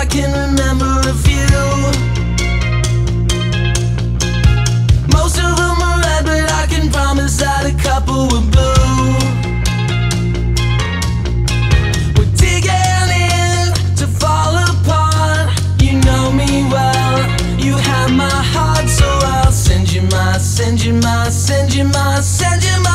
I can remember a few. Most of them are red, but I can promise that a couple were blue. We're digging in to fall apart. You know me well, you have my heart So I'll send you my, send you my, send you my, send you my